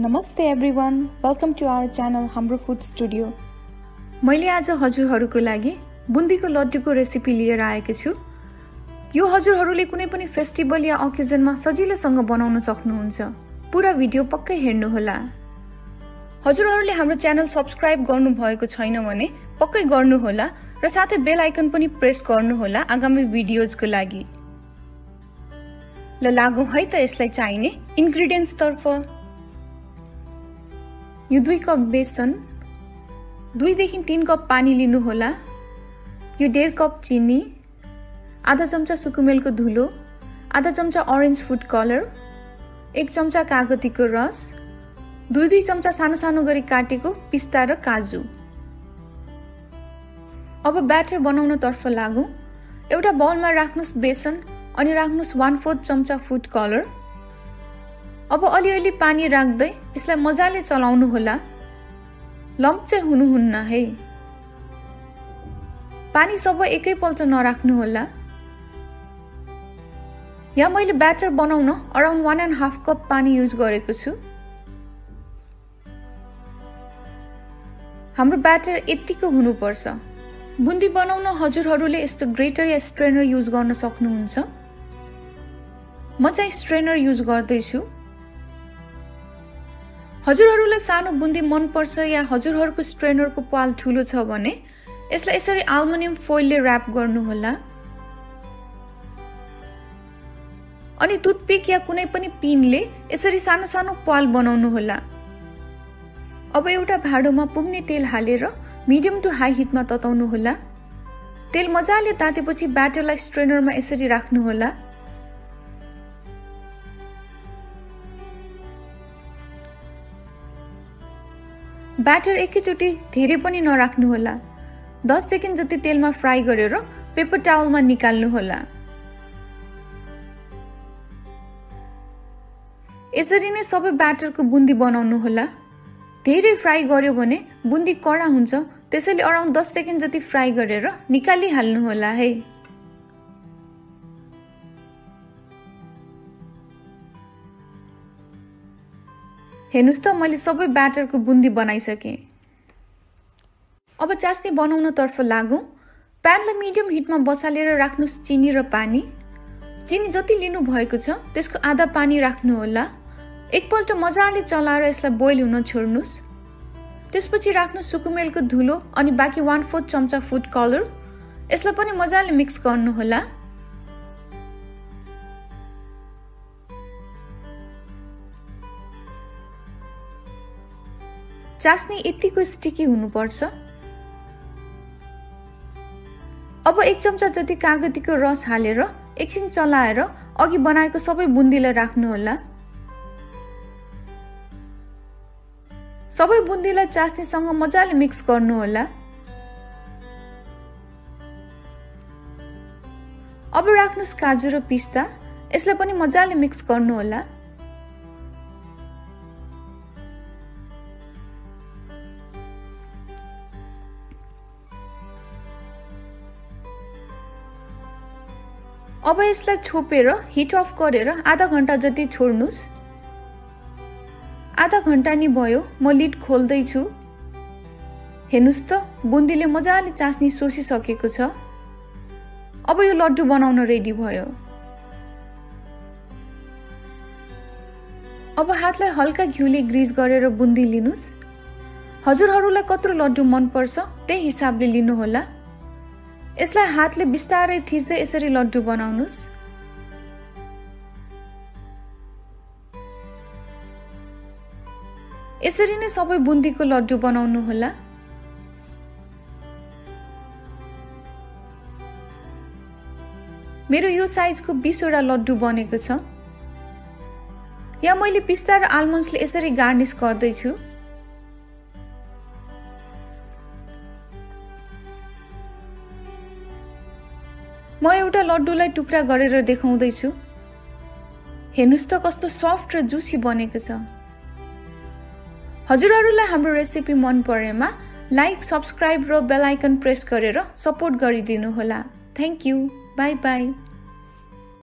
नमस्ते every one welcome to our channel हाम्रो food studio. मैले आज हजुरहरूको लागि बुन्दीको लड्डुको रेसिपी लिएर आएको छु। यो हजुरहरूले कुनै पनि फेस्टिभल या अकेजनमा सजिलोसँग बनाउन सक्नुहुन्छ। पुरा भिडियो पक्कै हेर्नुहोला। हजुरहरूले हाम्रो च्यानल सब्सक्राइब गर्नुभएको छैन भने पक्कै गर्नुहोला र साथै बेल आइकन पनि प्रेस गर्नुहोला आगामी भिडियोजको लागि। ल लागौँ है त यसलाई चाहिने इन्ग्रिडियन्ट्सतर्फ यो दुई कप बेसन दुईदेखि तिन कप पानी लिनुहोला यो डेढ कप चिनी आधा चम्चा सुकुमेलको धुलो आधा चम्चा अरेन्ज फुड कलर एक चम्चा कागतीको रस दुई दुई चम्चा सानो सानो गरी काटेको पिस्ता र काजु। अब ब्याटर बनाउनतर्फ लागौँ। एउटा बलमा राख्नुहोस् बेसन अनि राख्नुहोस् वान फोर्थ चम्चा फुड कलर अब अलिअलि पानी राख्दै यसलाई मजाले चलाउनु होला। लम्प चाहिँ हुनुहुन्न है। पानी सबै एकैपल्ट नराख्नु होला। यहाँ मैले ब्याटर बनाउन around one and half cup पानी युज गरेको छु। हाम्रो ब्याटर यतिको हुनुपर्छ। बुन्दी बनाउन हजुरहरूले यस्तो ग्रेटर या स्ट्रेनर युज गर्न सक्नुहुन्छ। म चाहिँ स्ट्रेनर युज गर्दैछु। हजुरहरूलाई सानो बुन्दी मनपर्छ या हजुरहरूको स्ट्रेनरको पाल ठुलो छ भने यसलाई यसरी आल्मुनियम फोइलले ऱ्याप गर्नुहोला। अनि टुथपिक या कुनै पनि पिनले यसरी सानो सानो पाल बनाउनु होला अब एउटा भाँडोमा पुग्ने तेल हालेर मिडियम टु हाई हिटमा तताउनु होला तेल मजाले तातेपछि ब्याटरलाई स्ट्रेनरमा यसरी राख्नुहोला। ब्याटर एकैचोटि धेरै पनि नराख्नुहोला दस सेकेन्ड जति तेलमा फ्राई गरेर पेपर टावलमा निकाल्नुहोला यसरी नै सबै ब्याटरको बुन्दी बनाउनु होला धेरै फ्राई गर्यो भने बुन्दी कडा हुन्छ त्यसैले अराउन्ड दस सेकेन्ड जति फ्राई गरेर निकालिहाल्नुहोला है हेर्नुहोस् त मैले सबै ब्याटरको बुन्दी बनाइसकेँ। अब चास्नी बनाउनतर्फ लागौँ। प्यानलाई मिडियम हिटमा बसालेर राख्नुहोस् चिनी र पानी। चिनी जति लिनु भएको छ त्यसको आधा पानी राख्नुहोला एकपल्ट मजाले चलाएर यसलाई बोइल हुन छोड्नुहोस् त्यसपछि राख्नुहोस् सुकुमेलको धुलो अनि बाँकी वान फोर्थ चम्चा फुड कलर। यसलाई पनि मजाले मिक्स गर्नुहोला चास्नी यतिको स्टिकी हुनुपर्छ। अब एक चम्चा जति कागतीको रस हालेर एकछिन चलाएर अघि बनाएको सबै बुन्दीलाई राख्नुहोला। सबै बुन्दीलाई चास्नीसँग मजाले मिक्स गर्नुहोला। अब राख्नुहोस् काजु र पिस्ता यसलाई पनि मजाले मिक्स गर्नुहोला। अब यसलाई छोपेर हिट अफ गरेर आधा घन्टा जति छोड्नुहोस्। आधा घन्टा नि भयो म लिड खोल्दैछु। हेर्नुहोस् त बुन्दीले मजाले चास्नी सोसिसकेको छ। अब यो लड्डु बनाउन रेडी भयो। अब हातलाई हल्का घिउले ग्रिज गरेर बुन्दी लिनुहोस्। हजुरहरूलाई कत्रो लड्डु मनपर्छ त्यही हिसाबले लिनुहोला। यसलाई हातले बिस्तारै थिच्दै यसरी लड्डु बनाउनुहोस् यसरी नै सबै बुन्दीको लड्डु बनाउनु होला। मेरो यो साइजको बिसवटा लड्डु बनेको छ। यहाँ मैले पिस्ता र आलमन्ड्सले यसरी गार्निस गर्दैछु। म एउटा लड्डुलाई टुक्रा गरेर देखाउँदैछु। हेर्नुहोस् त कस्तो सफ्ट र जुसी बनेको छ। हजुरहरूलाई हाम्रो रेसिपी मन परेमा लाइक सब्सक्राइब र बेल आइकन प्रेस गरेर सपोर्ट गरिदिनु होला थ्याङ्क यू बाई बाई